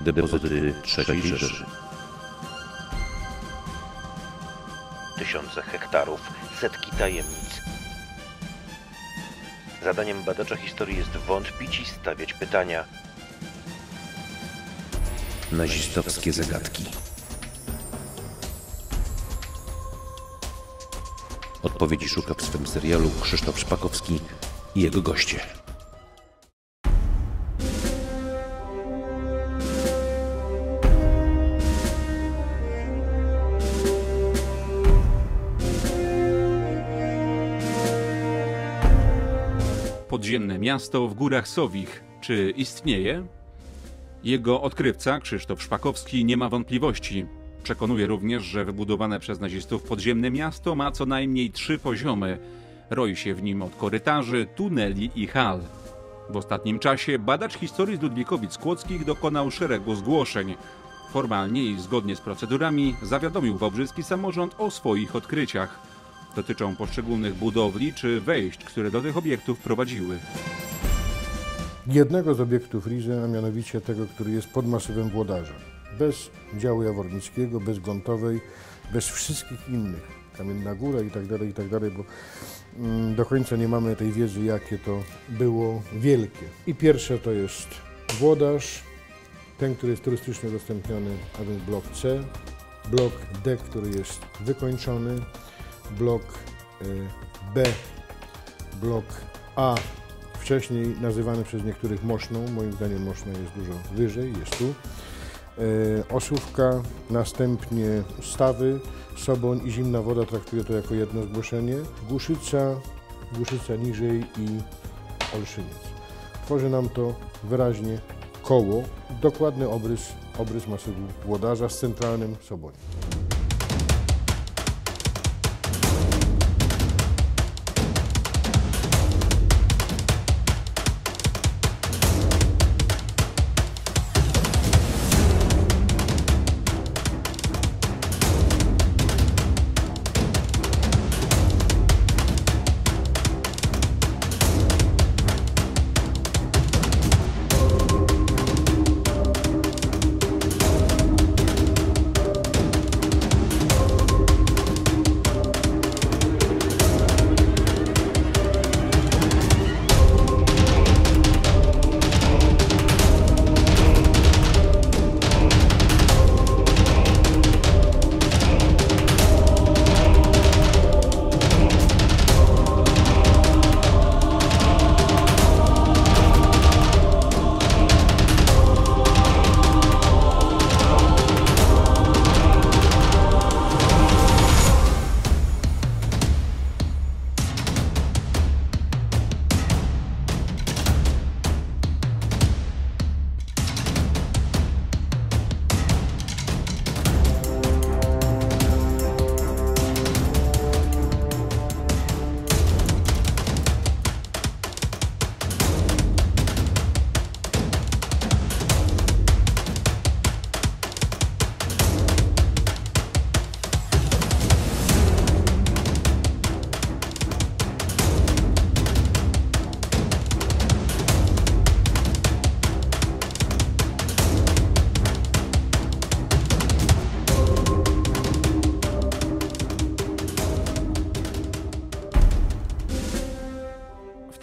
Depozyty trzeciej Rzeszy. Tysiące hektarów, setki tajemnic. Zadaniem badacza historii jest wątpić i stawiać pytania. Nazistowskie zagadki. Odpowiedzi szuka w swym serialu Krzysztof Szpakowski i jego goście. Miasto w górach Sowich. Czy istnieje? Jego odkrywca, Krzysztof Szpakowski, nie ma wątpliwości. Przekonuje również, że wybudowane przez nazistów podziemne miasto ma co najmniej trzy poziomy. Roi się w nim od korytarzy, tuneli i hal. W ostatnim czasie badacz historii z Ludwikowic Kłodzkich dokonał szeregu zgłoszeń. Formalnie i zgodnie z procedurami zawiadomił wałbrzyski samorząd o swoich odkryciach. Dotyczą poszczególnych budowli czy wejść, które do tych obiektów prowadziły. jednego z obiektów Rize, a mianowicie tego, który jest pod masywem Włodarza. Bez działu jawornickiego, bez Gontowej, bez wszystkich innych. Kamienna Góra i tak dalej, i tak dalej, bo mm, do końca nie mamy tej wiedzy, jakie to było wielkie. I pierwsze to jest Włodarz, ten, który jest turystycznie udostępniony, a więc blok C, blok D, który jest wykończony, blok y, B, blok A, wcześniej nazywany przez niektórych Moszną, moim zdaniem Moszna jest dużo wyżej, jest tu. Y, Osówka, następnie Stawy, Soboń i Zimna Woda traktuję to jako jedno zgłoszenie. Głuszyca, Głuszyca niżej i Olszyniec. Tworzy nam to wyraźnie koło, dokładny obrys, obrys masywu Włodarza z centralnym Soboniem.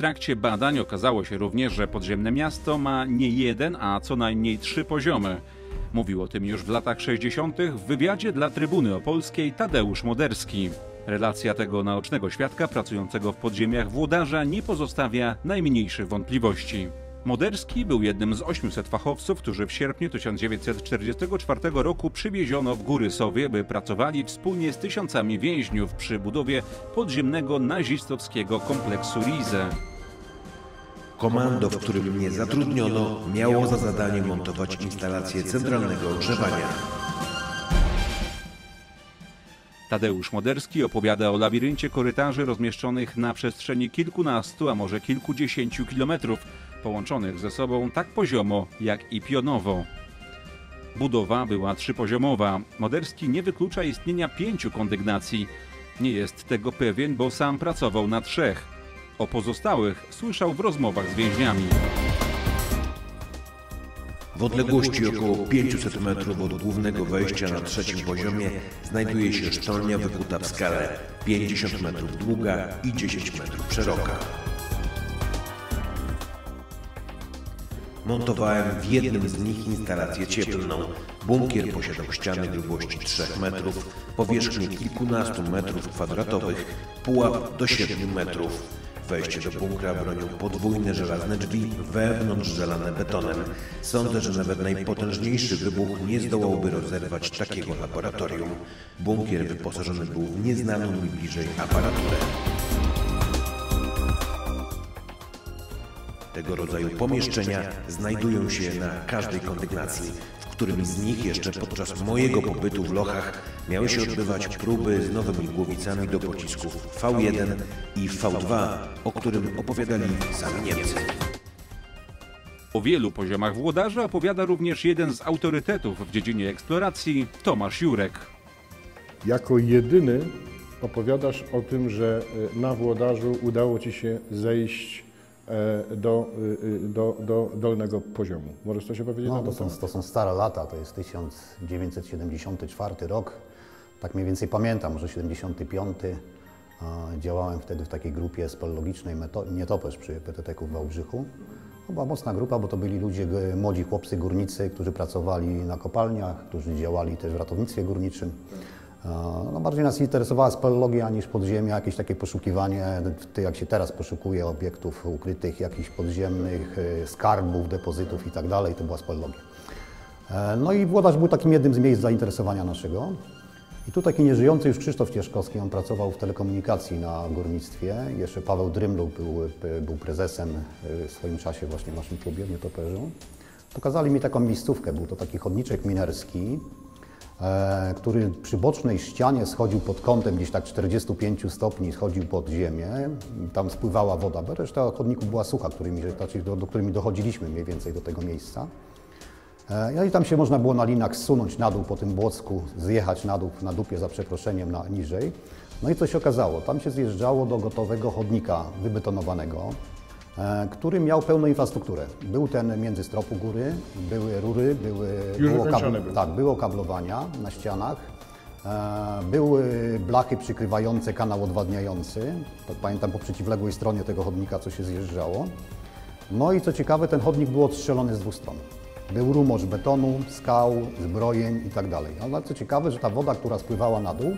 Trakcie badań okazało się również, że podziemne miasto ma nie jeden, a co najmniej trzy poziomy. Mówił o tym już w latach 60. w wywiadzie dla Trybuny Opolskiej Tadeusz Moderski. Relacja tego naocznego świadka pracującego w podziemiach włodarza nie pozostawia najmniejszych wątpliwości. Moderski był jednym z 800 fachowców, którzy w sierpniu 1944 roku przywieziono w Góry Sowie, by pracowali wspólnie z tysiącami więźniów przy budowie podziemnego nazistowskiego kompleksu Rize. Komando, w którym mnie zatrudniono, miało za zadanie montować instalację centralnego ogrzewania. Tadeusz Moderski opowiada o labiryncie korytarzy rozmieszczonych na przestrzeni kilkunastu, a może kilkudziesięciu kilometrów, połączonych ze sobą tak poziomo, jak i pionowo. Budowa była trzypoziomowa. Moderski nie wyklucza istnienia pięciu kondygnacji. Nie jest tego pewien, bo sam pracował na trzech. O pozostałych słyszał w rozmowach z więźniami. W odległości około 500 metrów od głównego wejścia na trzecim poziomie znajduje się sztolnia wykuta w skale 50 metrów długa i 10 metrów szeroka. Montowałem w jednym z nich instalację cieplną. Bunkier posiadał ściany grubości 3 metrów, powierzchnię kilkunastu metrów kwadratowych, pułap do 7 metrów. Wejście do bunkra bronią podwójne żelazne drzwi, wewnątrz zalane betonem. Sądzę, że nawet najpotężniejszy wybuch nie zdołałby rozerwać takiego laboratorium. Bunkier wyposażony był w nieznaną mi bliżej aparaturę. Tego rodzaju pomieszczenia znajdują się na każdej kondygnacji, którym z nich jeszcze podczas mojego pobytu w Lochach miały się odbywać próby z nowymi głowicami do pocisków V1 i V2, o którym opowiadali sami Niemcy. O wielu poziomach włodarza opowiada również jeden z autorytetów w dziedzinie eksploracji, Tomasz Jurek. Jako jedyny opowiadasz o tym, że e, na Włodarzu udało Ci się zejść do, y, y, do, do dolnego poziomu. Możesz coś opowiedzieć No, to, są, to są stare lata, to jest 1974 rok. Tak mniej więcej pamiętam, może 75. A, Działałem wtedy w takiej grupie speleologicznej Nietoperz przy PTT-ku w Wałbrzychu. To była mocna grupa, bo to byli ludzie, młodzi chłopcy górnicy, którzy pracowali na kopalniach, którzy działali też w ratownictwie górniczym. A, No, bardziej nas interesowała speleologia niż podziemia, jakieś takie poszukiwanie, jak się teraz poszukuje obiektów ukrytych, jakichś podziemnych y, skarbów, depozytów i tak to była speleologia. E, No i Włodarz był takim jednym z miejsc zainteresowania naszego. I tu taki nieżyjący już Krzysztof Cieszkowski, on pracował w telekomunikacji na górnictwie. Jeszcze Paweł Drymluk był, e, był prezesem e, w swoim czasie właśnie w naszym klubie w Nietoperzu. Pokazali mi taką miejscówkę, był to taki chodniczek minerski, e, który przy bocznej ścianie schodził pod kątem gdzieś tak 45 stopni, schodził pod ziemię. Tam spływała woda, bo reszta chodników była sucha, którymi, znaczy do, do którymi dochodziliśmy mniej więcej do tego miejsca. E, No i tam się można było na linach zsunąć na dół po tym błocku, zjechać na dół, na dupie za przeproszeniem na, niżej. No i co się okazało? Tam się zjeżdżało do gotowego chodnika wybetonowanego, e, który miał pełną infrastrukturę. Był ten między stropu góry, były rury, były, Już było, wykończone były. tak, było kablowania na ścianach, e, były blachy przykrywające kanał odwadniający, tak pamiętam po przeciwległej stronie tego chodnika, co się zjeżdżało. No i co ciekawe, ten chodnik był odstrzelony z dwóch stron. Był rumorz betonu, skał, zbrojeń i tak dalej. Ale co ciekawe, że ta woda, która spływała na dół,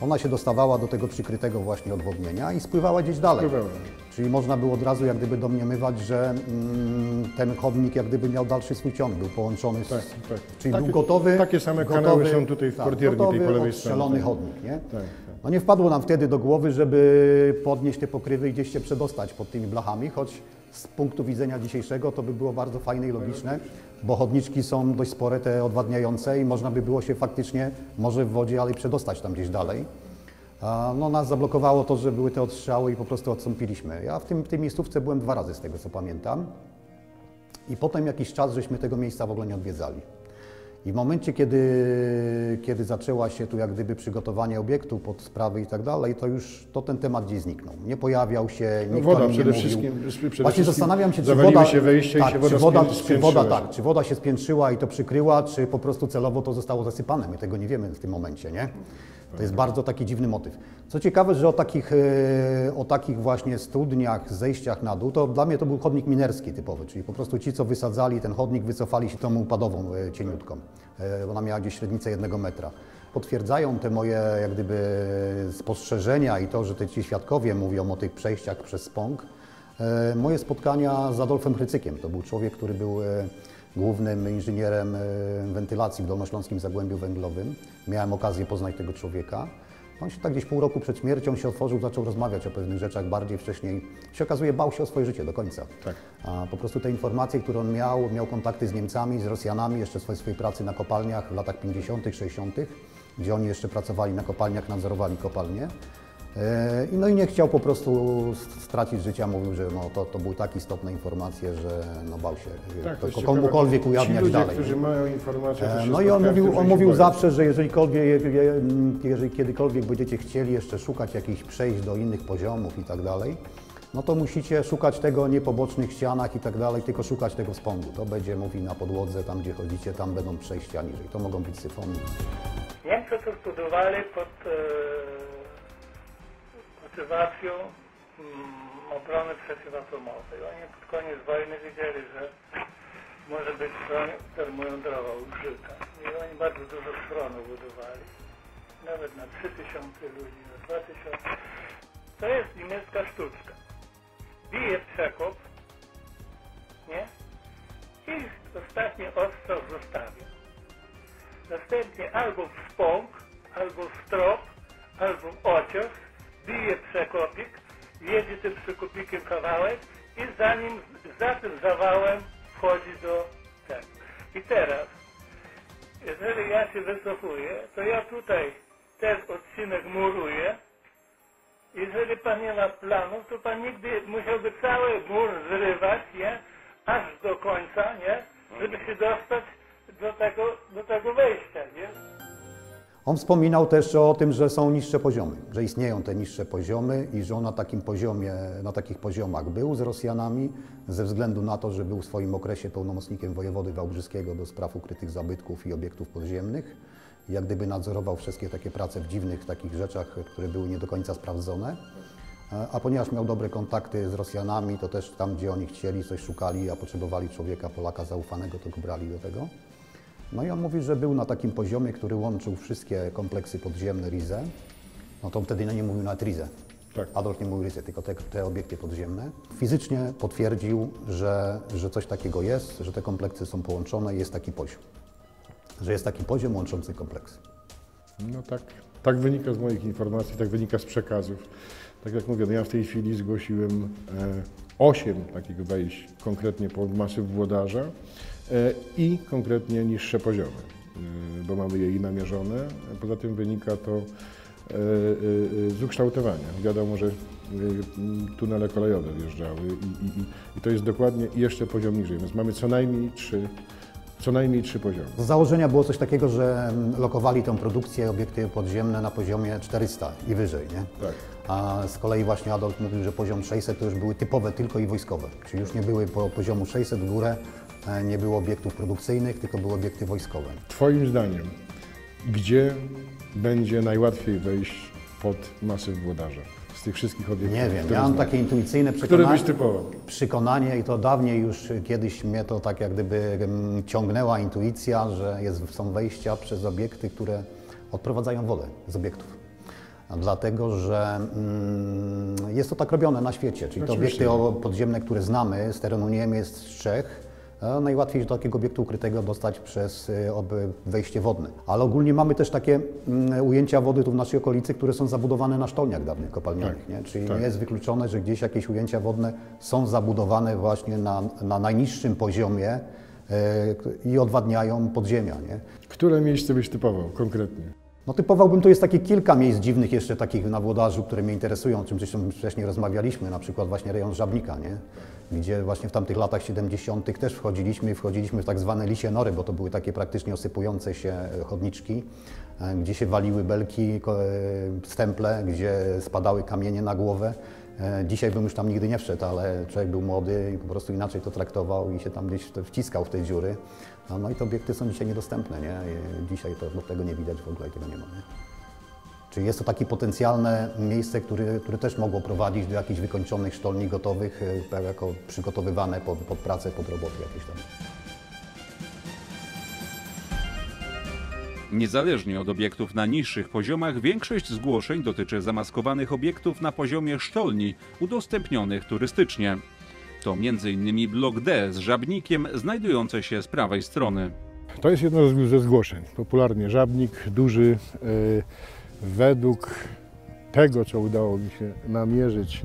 ona się dostawała do tego przykrytego właśnie odwodnienia i spływała gdzieś dalej. Spływała. Czyli można było od razu jak gdyby domniemywać, że mm, ten chodnik jak gdyby miał dalszy swój ciąg, był połączony z... Tak, tak. Czyli Takie- był gotowy... takie same gotowy, kanały są tutaj w portierni tej gotowy, po lewej stronie. odstrzelony Tak. chodnik, nie? tak. No nie wpadło nam wtedy do głowy, żeby podnieść te pokrywy i gdzieś się przedostać pod tymi blachami, choć z punktu widzenia dzisiejszego to by było bardzo fajne i logiczne, bo chodniczki są dość spore, te odwadniające i można by było się faktycznie, może w wodzie, ale i przedostać tam gdzieś dalej. No nas zablokowało to, że były te odstrzały i po prostu odstąpiliśmy. Ja w, tym, w tej miejscówce byłem dwa razy z tego, co pamiętam. I potem jakiś czas żeśmy tego miejsca w ogóle nie odwiedzali. I w momencie, kiedy, kiedy zaczęła się tu jak gdyby przygotowanie obiektu pod sprawy i tak dalej, to już to ten temat gdzieś zniknął. Nie pojawiał się, No nikt woda nie przede mówił. wszystkim- przede Właśnie zastanawiam się, czy woda, się wejścia i tak, się woda czy woda, czy woda, tak, czy woda się spiętrzyła i to przykryła, czy po prostu celowo to zostało zasypane. My tego nie wiemy w tym momencie, nie? To jest bardzo taki dziwny motyw. Co ciekawe, że o takich, e, o takich właśnie studniach, zejściach na dół, to dla mnie to był chodnik minerski typowy, czyli po prostu ci, co wysadzali ten chodnik, wycofali się tą upadową e, cieniutką. E, Ona miała gdzieś średnicę jednego metra. Potwierdzają te moje jak gdyby spostrzeżenia i to, że te ci świadkowie mówią o tych przejściach przez Spąk, moje spotkania z Adolfem Chrycykiem. To był człowiek, który był głównym inżynierem wentylacji w Dolnośląskim Zagłębiu Węglowym. Miałem okazję poznać tego człowieka. On się tak gdzieś pół roku przed śmiercią się otworzył, zaczął rozmawiać o pewnych rzeczach bardziej wcześniej. Się okazuje, bał się o swoje życie do końca. Tak. A po prostu te informacje, które on miał, miał kontakty z Niemcami, z Rosjanami, jeszcze swojej, swojej pracy na kopalniach w latach 50., 60., gdzie oni jeszcze pracowali na kopalniach, nadzorowali kopalnie. E, i No i nie chciał po prostu stracić życia, mówił, że no, to, to były tak istotne informacje, że no, bał się Tak, to, to komukolwiek ciekawe. ujawniać Ci ludzie, dalej. którzy mają informacje, to E, No i on mówił, on mówił zawsze, że jeżelikolwiek, jeżeli kiedykolwiek będziecie chcieli jeszcze szukać jakichś przejść do innych poziomów i tak dalej, no to musicie szukać tego nie po bocznych ścianach i tak dalej, tylko szukać tego spongu. To będzie, mówi, na podłodze, tam gdzie chodzicie, tam będą przejścia niżej. To mogą być syfony. Niemcy to studowali pod e, motywacją mm, obrony przeciwatomowej. Oni pod koniec wojny wiedzieli, że może być broń termojądrowa użyta. I oni bardzo dużo schronów budowali. Nawet na 3000 ludzi, na 2000. To jest niemiecka sztuczka. Bije przekop, nie? I ostatni ostrzał zostawia. Następnie albo w spąk, albo strop, albo ocios, bije przekopik, jedzie tym przekopikiem kawałek i za nim, za tym zawałem wchodzi do tego. I teraz, jeżeli ja się wycofuję, to ja tutaj ten odcinek muruję. Jeżeli pan nie ma planów, to pan nigdy musiałby cały mur zrywać, nie? Aż do końca, nie? Żeby się dostać do tego, do tego wejścia, nie? On wspominał też o tym, że są niższe poziomy, że istnieją te niższe poziomy i że on na takim poziomie, na takich poziomach był z Rosjanami ze względu na to, że był w swoim okresie pełnomocnikiem wojewody wałbrzyskiego do spraw ukrytych zabytków i obiektów podziemnych. Jak gdyby nadzorował wszystkie takie prace w dziwnych takich rzeczach, które były nie do końca sprawdzone. E, A ponieważ miał dobre kontakty z Rosjanami, to też tam, gdzie oni chcieli, coś szukali, a potrzebowali człowieka, Polaka zaufanego, to go brali do tego. No i on mówi, że był na takim poziomie, który łączył wszystkie kompleksy podziemne Rize. No to wtedy nie mówił nawet Rize. Tak. Adolf nie mówił Rize, tylko te, te obiekty podziemne. Fizycznie potwierdził, że, że coś takiego jest, że te kompleksy są połączone i jest taki poziom. Że jest taki poziom łączący kompleksy. No tak, tak wynika z moich informacji, tak wynika z przekazów. Tak jak mówię, no ja w tej chwili zgłosiłem e, 8 takich wejść konkretnie pod masyw włodarza e, i konkretnie niższe poziomy, e, bo mamy je i namierzone. Poza tym wynika to z ukształtowania. Wiadomo, że tunele kolejowe wjeżdżały i, i, i, i to jest dokładnie jeszcze poziom niżej, więc mamy co najmniej trzy, co najmniej trzy poziomy. Z założenia było coś takiego, że mm, lokowali tę produkcję, obiekty podziemne na poziomie 400 i wyżej, nie? Tak. A z kolei właśnie Adolf mówił, że poziom 600 to już były typowe tylko i wojskowe. Czyli już nie były po poziomu 600 w górę, e, nie było obiektów produkcyjnych, tylko były obiekty wojskowe. Twoim zdaniem, gdzie będzie najłatwiej wejść pod masyw włodarza z tych wszystkich obiektów? Nie wiem, które ja mam znasz? takie intuicyjne przekonanie, byś typował? przekonanie i to dawniej już kiedyś mnie to tak jak gdyby ciągnęła intuicja, że jest, są wejścia przez obiekty, które odprowadzają wodę z obiektów. Dlatego, że mm, jest to tak robione na świecie, czyli te Oczywiście. obiekty o- podziemne, które znamy z terenu Niemiec, z Czech, najłatwiej do takiego obiektu ukrytego dostać przez oby wejście wodne. Ale ogólnie mamy też takie mm, ujęcia wody tu w naszej okolicy, które są zabudowane na sztolniach dawnych kopalnianych. Tak, Nie? Czyli tak. nie jest wykluczone, że gdzieś jakieś ujęcia wodne są zabudowane właśnie na, na najniższym poziomie e, i odwadniają podziemia. Nie? Które miejsce byś typował konkretnie? No typowałbym, tu jest takie kilka miejsc dziwnych jeszcze takich na Włodarzu, które mnie interesują, o czym zresztą wcześniej rozmawialiśmy, na przykład właśnie rejon Żabnika, nie? gdzie właśnie w tamtych latach 70. też wchodziliśmy, wchodziliśmy w tak zwane lisie nory, bo to były takie praktycznie osypujące się chodniczki, e, gdzie się waliły belki, e, stemple, gdzie spadały kamienie na głowę. E, Dzisiaj bym już tam nigdy nie wszedł, ale człowiek był młody i po prostu inaczej to traktował i się tam gdzieś wciskał w te dziury. No, no i te obiekty są dzisiaj niedostępne, nie? Dzisiaj to, bo tego nie widać w ogóle i tego nie ma, nie? Czyli jest to takie potencjalne miejsce, które, które też mogło prowadzić do jakichś wykończonych sztolni gotowych, e, tak jako przygotowywane pod, pod pracę, pod roboty jakieś tam. Niezależnie od obiektów na niższych poziomach, większość zgłoszeń dotyczy zamaskowanych obiektów na poziomie sztolni, udostępnionych turystycznie. To m.in. blok D z żabnikiem znajdujące się z prawej strony. To jest jedno ze zgłoszeń. Popularnie żabnik duży. e, według tego, co udało mi się namierzyć,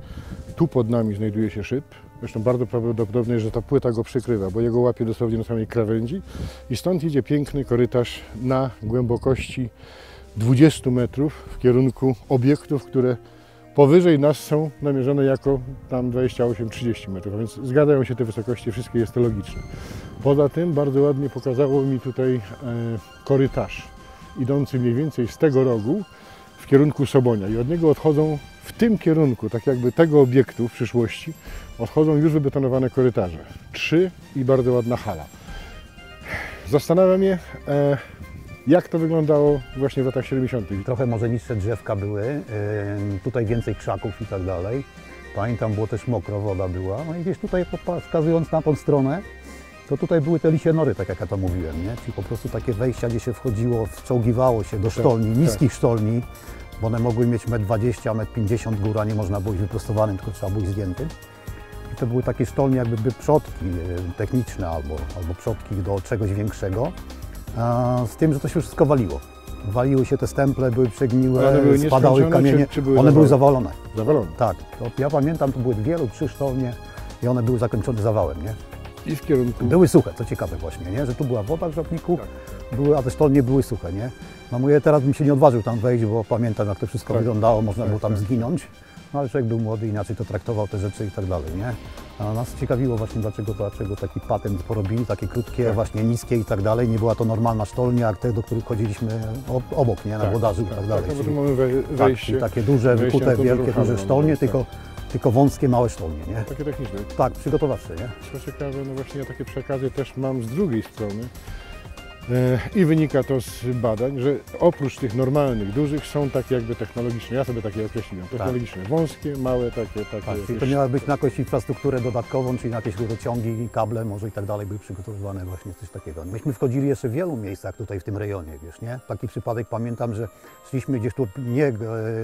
tu pod nami znajduje się szyb. Zresztą bardzo prawdopodobne, że ta płyta go przykrywa, bo jego łapie dosłownie na samej krawędzi. I stąd idzie piękny korytarz na głębokości 20 metrów w kierunku obiektów, które powyżej nas są namierzone jako tam 28-30 metrów, a więc zgadzają się te wysokości, wszystkie jest to logiczne. Poza tym bardzo ładnie pokazało mi tutaj e, korytarz idący mniej więcej z tego rogu w kierunku Sobonia i od niego odchodzą w tym kierunku, tak jakby tego obiektu w przyszłości, odchodzą już wybetonowane korytarze. Trzy i bardzo ładna hala. Zastanawiam się, e, jak to wyglądało właśnie w latach 70. Trochę może niższe drzewka były, ym, tutaj więcej krzaków i tak dalej. Pamiętam, było też mokro, woda była. No i gdzieś tutaj wskazując na tą stronę, to tutaj były te lisie nory, tak jak ja to mówiłem, nie? Czyli po prostu takie wejścia, gdzie się wchodziło, wczołgiwało się do sztolni, niskich sztolni, bo one mogły mieć 1,20 m, 1,50 m góra, nie można było ich wyprostowanym, tylko trzeba było ich zdjętym. I to były takie sztolnie jakby by przodki e, techniczne albo, albo przodki do czegoś większego, z tym, że to się wszystko waliło. Waliły się te stemple, były przegniłe, Ale one były spadały kamienie, czy- czy były one były zawalone? zawalone. Zawalone. Tak, ja pamiętam, to były dwie lub trzy sztolnie i one były zakończone zawałem, nie? I w kierunku... Były suche, co ciekawe właśnie, nie? Że tu była woda w żabniku, były, a te sztolnie były suche, nie? No mówię, teraz bym się nie odważył tam wejść, bo pamiętam jak to wszystko Tak. wyglądało, można Tak, było tam tak. zginąć. No ale człowiek był młody, inaczej to traktował te rzeczy i tak dalej, nie? A nas ciekawiło właśnie dlaczego, dlaczego taki patent porobili, takie krótkie, Tak. właśnie niskie i tak dalej. Nie była to normalna sztolnia, jak te, do których chodziliśmy obok, nie? Na włodarzu i tak dalej. Tak, no bo Czyli- mamy tak, wejście. czyli takie duże, wykute, wielkie, duże sztolnie, tylko, tylko wąskie, małe sztolnie, nie? Takie techniczne. Tak, przygotowawcze, nie? Co ciekawe, no właśnie ja takie przekazy też mam z drugiej strony. E, I wynika to z badań, że oprócz tych normalnych, dużych są takie jakby technologiczne, ja sobie takie określiłem, technologiczne, wąskie, małe, takie, takie Tak, czyli to jakieś- miała być na jakąś infrastrukturę dodatkową, czyli na jakieś rurociągi, kable może i tak dalej były przygotowywane właśnie coś takiego. Myśmy wchodzili jeszcze w wielu miejscach tutaj w tym rejonie, wiesz, nie? Taki przypadek pamiętam, że szliśmy gdzieś tu nie e,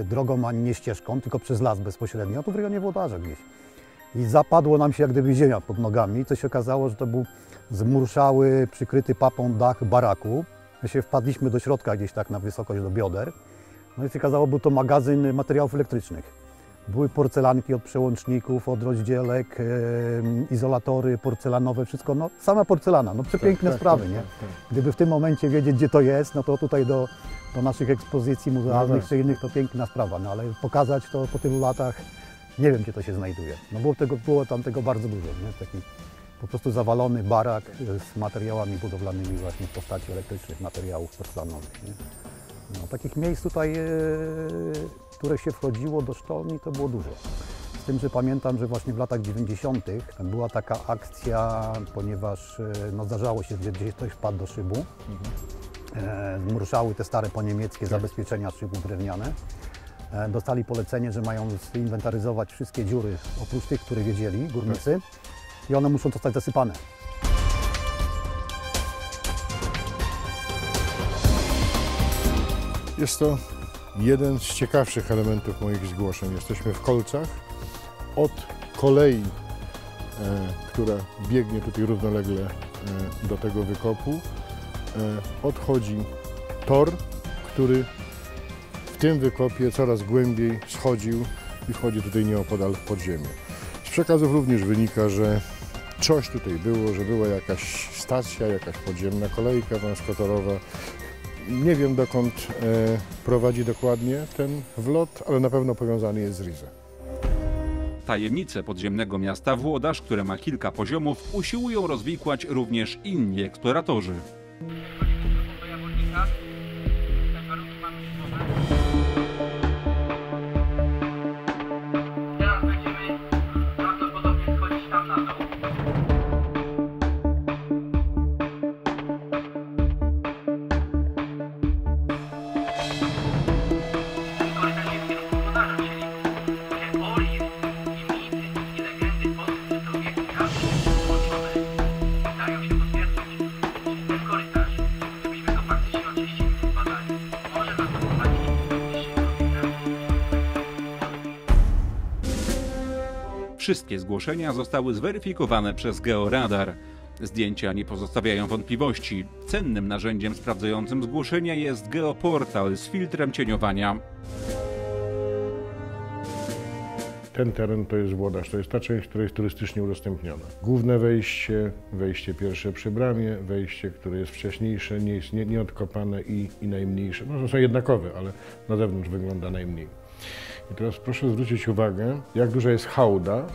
drogą ani nie ścieżką, tylko przez las bezpośrednio, tu w rejonie Włodarza gdzieś. I zapadło nam się jak gdyby ziemia pod nogami, co się okazało, że to był zmurszały, przykryty papą dach baraku. My się wpadliśmy do środka gdzieś tak na wysokość do bioder. No i się okazało, był to magazyn materiałów elektrycznych. Były porcelanki od przełączników, od rozdzielek, izolatory porcelanowe, wszystko, no sama porcelana, no przepiękne tak, sprawy, tak, nie? tak, tak. Gdyby w tym momencie wiedzieć, gdzie to jest, no to tutaj do, do naszych ekspozycji muzealnych No tak. czy innych to piękna sprawa, no ale pokazać to po tylu latach, nie wiem, gdzie to się znajduje. No było, tego, było tam tego bardzo dużo, nie? Taki po prostu zawalony barak e, z materiałami budowlanymi właśnie w postaci elektrycznych materiałów porcelanowych, nie? No, takich miejsc tutaj, e, które się wchodziło do sztolni, to było dużo. Z tym, że pamiętam, że właśnie w latach 90. była taka akcja, ponieważ e, no, zdarzało się, że gdzieś ktoś wpadł do szybu. E, zmurszały te stare poniemieckie zabezpieczenia szybów drewniane. E, dostali polecenie, że mają zinwentaryzować wszystkie dziury, oprócz tych, które wiedzieli, górnicy, i one muszą zostać zasypane. Jest to jeden z ciekawszych elementów moich zgłoszeń. Jesteśmy w Kolcach. Od kolei, e, która biegnie tutaj równolegle e, do tego wykopu, odchodzi tor, który tym wykopie coraz głębiej schodził i wchodzi tutaj nieopodal w podziemie. Z przekazów również wynika, że coś tutaj było, że była jakaś stacja, jakaś podziemna kolejka wąskotorowa, nie wiem dokąd e, prowadzi dokładnie ten wlot, ale na pewno powiązany jest z Rize. Tajemnice podziemnego miasta Włodarz, które ma kilka poziomów, usiłują rozwikłać również inni eksploratorzy. Wszystkie zgłoszenia zostały zweryfikowane przez Georadar. Zdjęcia nie pozostawiają wątpliwości. Cennym narzędziem sprawdzającym zgłoszenia jest Geoportal z filtrem cieniowania. Ten teren to jest Włodarz, to jest ta część, która jest turystycznie udostępniona. Główne wejście, wejście pierwsze przy bramie, wejście, które jest wcześniejsze, nie jest nie, nieodkopane i, i najmniejsze. No, są jednakowe, ale na zewnątrz wygląda najmniej. I teraz proszę zwrócić uwagę, jak duża jest hałda,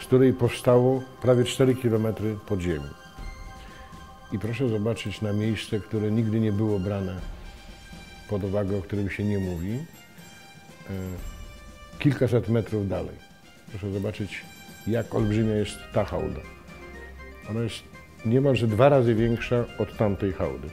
z której powstało prawie 4 km podziemi. I proszę zobaczyć na miejsce, które nigdy nie było brane pod uwagę, o którym się nie mówi, e, kilkaset metrów dalej. Proszę zobaczyć, jak olbrzymia jest ta hałda. Ona jest niemalże dwa razy większa od tamtej hałdy.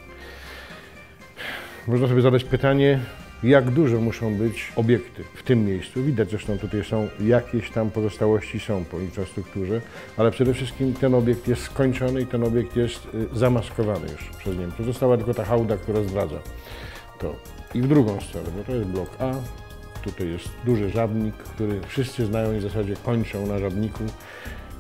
Można sobie zadać pytanie, jak duże muszą być obiekty w tym miejscu. Widać zresztą tutaj są jakieś tam pozostałości są po infrastrukturze, ale przede wszystkim ten obiekt jest skończony i ten obiekt jest y, zamaskowany już przez Niemców. Została tylko ta hałda, która zdradza to. I w drugą stronę, bo to jest blok A, tutaj jest duży żabnik, który wszyscy znają i w zasadzie kończą na żabniku,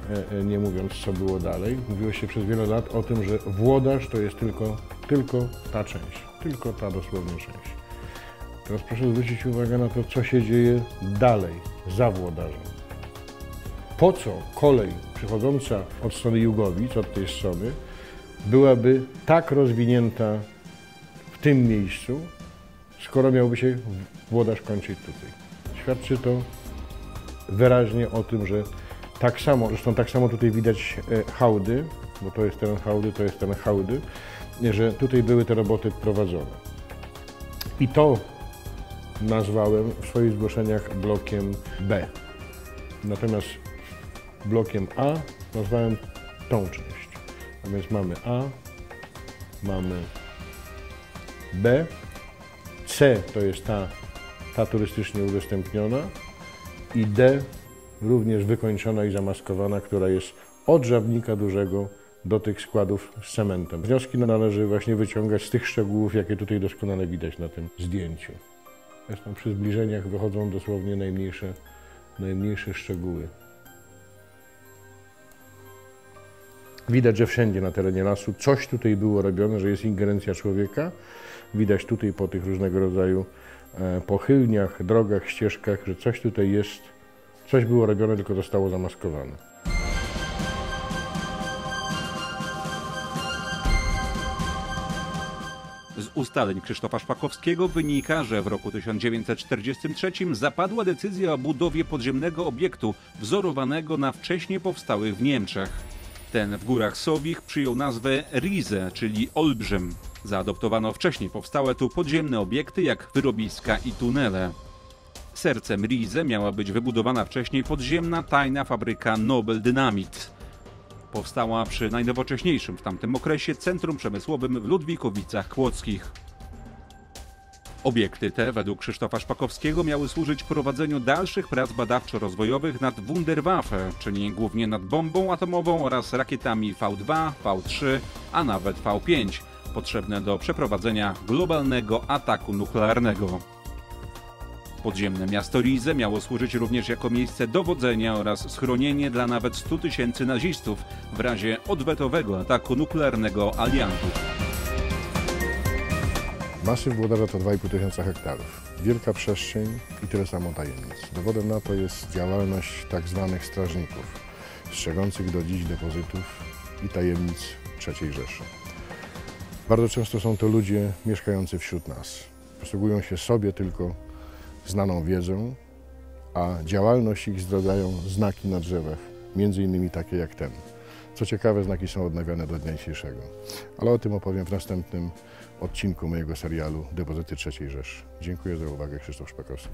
e, e, nie mówiąc co było dalej. Mówiło się przez wiele lat o tym, że Włodarz to jest tylko, tylko ta część, tylko ta dosłownie część. Teraz proszę zwrócić uwagę na to, co się dzieje dalej, za Włodarzem. Po co kolej przychodząca od strony Jugowic, od tej strony, byłaby tak rozwinięta w tym miejscu, skoro miałby się Włodarz kończyć tutaj. Świadczy to wyraźnie o tym, że tak samo, zresztą tak samo tutaj widać e, hałdy, bo to jest teren hałdy, to jest teren hałdy, że tutaj były te roboty prowadzone. I to nazwałem w swoich zgłoszeniach blokiem B. Natomiast blokiem A nazwałem tą część. A więc mamy A, mamy B, C to jest ta, ta turystycznie udostępniona i D również wykończona i zamaskowana, która jest od żabnika dużego do tych składów z cementem. Wnioski należy właśnie wyciągać z tych szczegółów, jakie tutaj doskonale widać na tym zdjęciu. Zresztą przy zbliżeniach wychodzą dosłownie najmniejsze, najmniejsze szczegóły. Widać, że wszędzie na terenie lasu coś tutaj było robione, że jest ingerencja człowieka. Widać tutaj po tych różnego rodzaju e, pochylniach, drogach, ścieżkach, że coś tutaj jest, coś było robione, tylko zostało zamaskowane. Ustaleń Krzysztofa Szpakowskiego wynika, że w roku 1943 zapadła decyzja o budowie podziemnego obiektu wzorowanego na wcześniej powstałych w Niemczech. Ten w górach Sowich przyjął nazwę Rize, czyli Olbrzym. Zaadoptowano wcześniej powstałe tu podziemne obiekty jak wyrobiska i tunele. Sercem Rize miała być wybudowana wcześniej podziemna tajna fabryka Nobel Dynamite. Powstała przy najnowocześniejszym w tamtym okresie centrum przemysłowym w Ludwikowicach Kłodzkich. Obiekty te, według Krzysztofa Szpakowskiego, miały służyć prowadzeniu dalszych prac badawczo-rozwojowych nad Wunderwaffe, czyli głównie nad bombą atomową oraz rakietami V2, V3, a nawet V5, potrzebne do przeprowadzenia globalnego ataku nuklearnego. Podziemne miasto Rize miało służyć również jako miejsce dowodzenia oraz schronienie dla nawet 100 tysięcy nazistów w razie odwetowego ataku nuklearnego aliantów. Masyw Włodarza to 2,5 tysiąca hektarów. Wielka przestrzeń i tyle samo tajemnic. Dowodem na to jest działalność tak zwanych strażników, strzegących do dziś depozytów i tajemnic III Rzeszy. Bardzo często są to ludzie mieszkający wśród nas. Posługują się sobie tylko znaną wiedzą, a działalność ich zdradzają znaki na drzewach, między innymi takie jak ten. Co ciekawe, znaki są odnawiane do dnia dzisiejszego. Ale o tym opowiem w następnym odcinku mojego serialu Depozyty III Rzeszy. Dziękuję za uwagę, Krzysztof Szpakowski.